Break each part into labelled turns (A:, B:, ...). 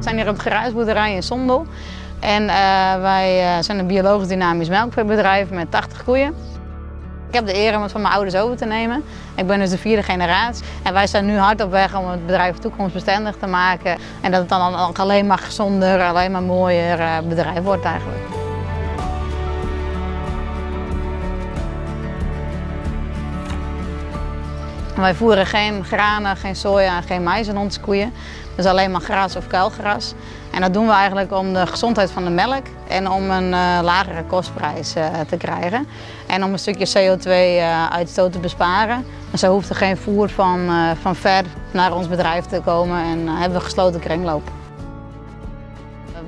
A: We zijn hier op de geruisboerderij in Sondel. En uh, wij uh, zijn een biologisch dynamisch melkveebedrijf met 80 koeien. Ik heb de eer om het van mijn ouders over te nemen. Ik ben dus de vierde generatie. En wij zijn nu hard op weg om het bedrijf toekomstbestendig te maken. En dat het dan alleen maar gezonder, alleen maar mooier uh, bedrijf wordt eigenlijk. Wij voeren geen granen, geen soja, geen mais in onze koeien. Dus alleen maar gras of kuilgras. En dat doen we eigenlijk om de gezondheid van de melk en om een uh, lagere kostprijs uh, te krijgen. En om een stukje CO2-uitstoot uh, te besparen. En zo hoeft er geen voer van, van ver naar ons bedrijf te komen en hebben we gesloten kringloop.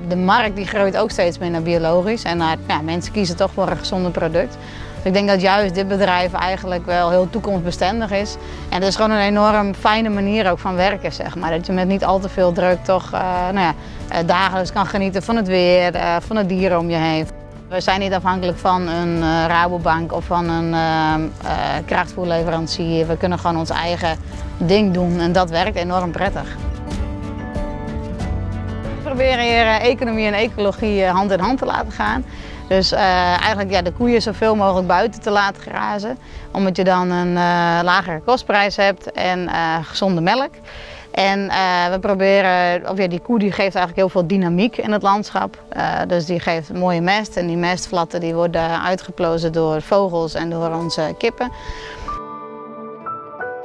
A: De markt die groeit ook steeds meer naar biologisch en ja, mensen kiezen toch voor een gezonder product. Ik denk dat juist dit bedrijf eigenlijk wel heel toekomstbestendig is. En het is gewoon een enorm fijne manier ook van werken, zeg maar. Dat je met niet al te veel druk toch uh, nou ja, dagelijks kan genieten van het weer, uh, van de dieren om je heen. We zijn niet afhankelijk van een Rabobank of van een krachtvoerleverancier. We kunnen gewoon ons eigen ding doen en dat werkt enorm prettig. Proberen hier economie en ecologie hand in hand te laten gaan. Dus uh, eigenlijk ja, de koeien zoveel mogelijk buiten te laten grazen. Omdat je dan een lagere kostprijs hebt en gezonde melk. En we proberen, of ja, die koe die geeft eigenlijk heel veel dynamiek in het landschap. dus die geeft mooie mest en die mestvlatten die worden uitgeplozen door vogels en door onze kippen.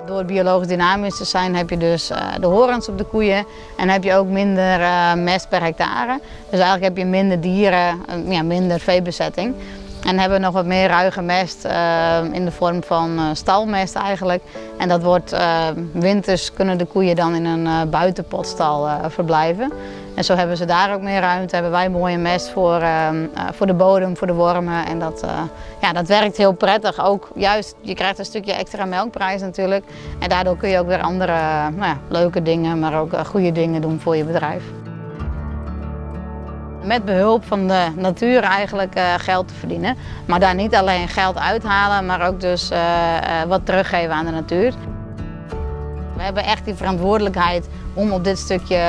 A: Door biologisch dynamisch te zijn heb je dus uh, de horens op de koeien en heb je ook minder uh, mest per hectare. Dus eigenlijk heb je minder dieren, uh, ja, minder veebezetting. En hebben nog wat meer ruige mest in de vorm van stalmest eigenlijk. En dat wordt, winters kunnen de koeien dan in een buitenpotstal verblijven. En zo hebben ze daar ook meer ruimte, hebben wij mooie mest voor, uh, voor de bodem, voor de wormen. En dat, ja, dat werkt heel prettig. Ook juist, je krijgt een stukje extra melkprijs natuurlijk. En daardoor kun je ook weer andere nou ja, leuke dingen, maar ook goede dingen doen voor je bedrijf. Met behulp van de natuur eigenlijk geld te verdienen. Maar daar niet alleen geld uithalen, maar ook dus wat teruggeven aan de natuur. We hebben echt die verantwoordelijkheid om op dit stukje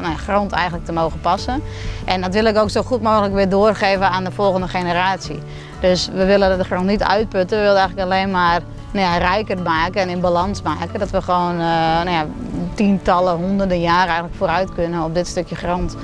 A: nou, grond eigenlijk te mogen passen. En dat wil ik ook zo goed mogelijk weer doorgeven aan de volgende generatie. Dus we willen de grond niet uitputten, we willen eigenlijk alleen maar nou ja, rijker maken en in balans maken. Dat we gewoon nou ja, tientallen, honderden jaren eigenlijk vooruit kunnen op dit stukje grond.